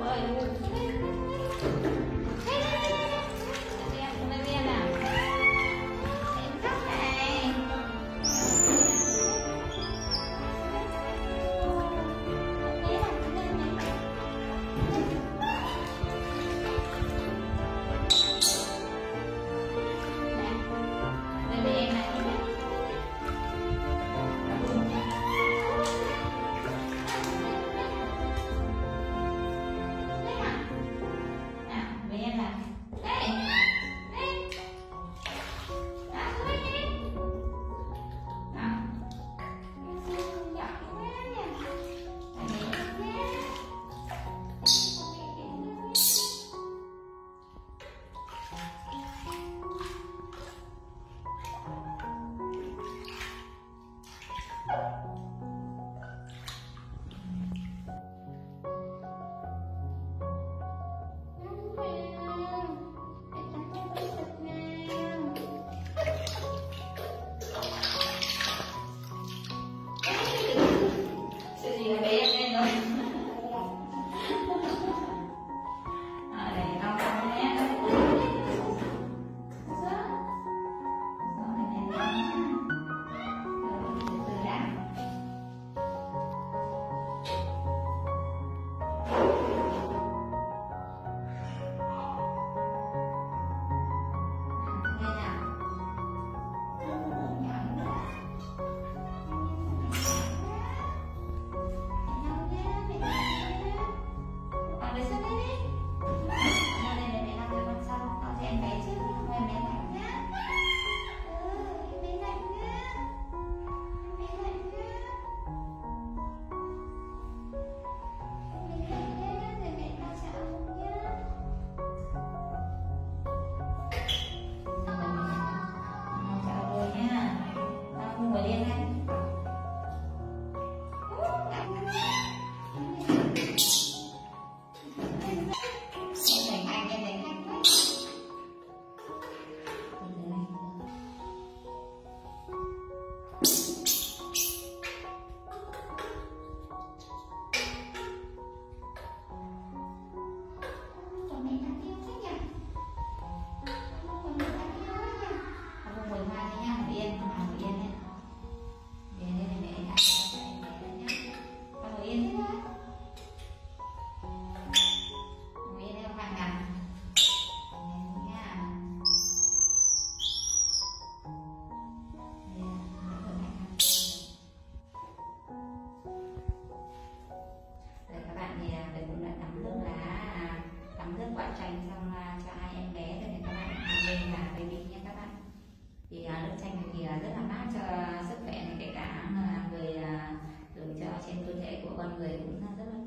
Why? 我恋爱 thì à, nước chanh thì à, rất là mát cho sức khỏe này kể cả người à, cho trên cơ thể của con người cũng rất là